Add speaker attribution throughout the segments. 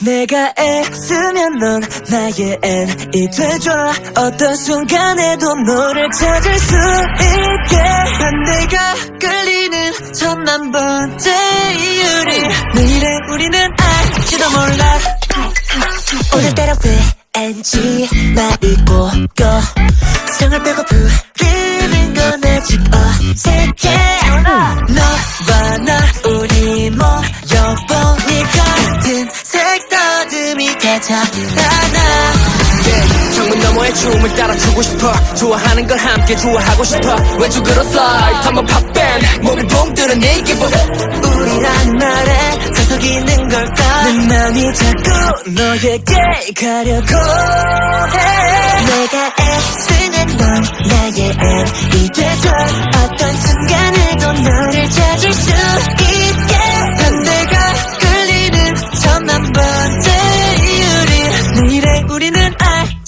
Speaker 1: 내가 애쓰면 넌 나의 N이 돼줘 어떤 순간에도 너를 찾을 수 있게. 난 내가 끌리는 천만 번째 이유를 내일의 우리는 알지도 몰라. 오늘따라 왜 NG 말이 꼬고 성 되잖아
Speaker 2: yeah, 창문 너머의 춤을 따라 추고 싶어. 좋아하는 걸 함께 좋아하고 싶어. 왼쪽 으로 슬라이드 한번 몸이 붕 뜨는 이 기분.
Speaker 1: 우리라는 말에 서석 있는 걸까? 내 맘이 자꾸 너에게 가려고 해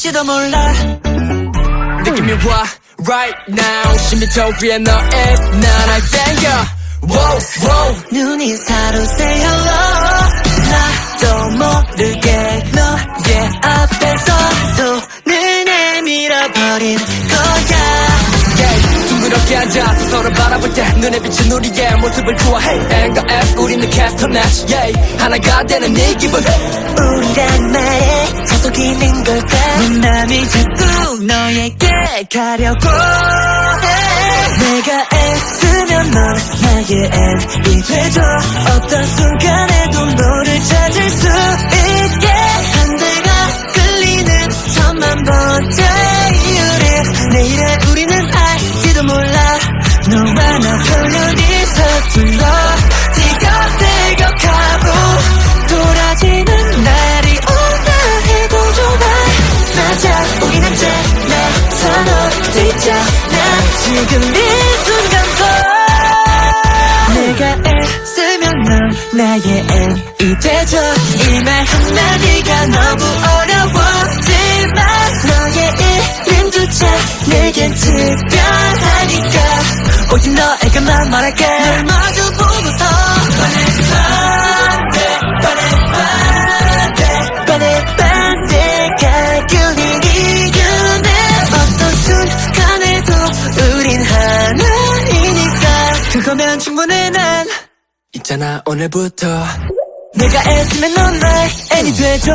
Speaker 1: 알지도 몰라.
Speaker 2: 느낌이 와 right now. 10m 위에 너의 나날 땡겨 wow wow
Speaker 1: 눈이 사로세요. 나도 모르게 너의 앞에서 손을 내밀어버린 거야.
Speaker 2: 둥그렇게 앉아서 서로 바라볼 때 눈에 비친 우리의 모습을 좋아해. S 우리는 캐스터 매치 yeah, 하나가 되는 이 기분.
Speaker 1: 우리란 말 있는 걸까 내 맘이 자꾸 너에게 가려고 해. 내가 애쓰면 넌 나의 N이 돼줘. 어떤 순간에도 너를 찾을 수 지금 이 순간도 내가 애쓰면 넌 나의 N이 되줘 이 말 한마디가 너무 어려웠지만 너의 이름조차 내겐 특별하니까 오직 너에게만 말할게. 널 마주 보 그러면 충분해 난
Speaker 2: 있잖아 오늘부터.
Speaker 1: 내가 애쓰면 넌 나의 애니 돼줘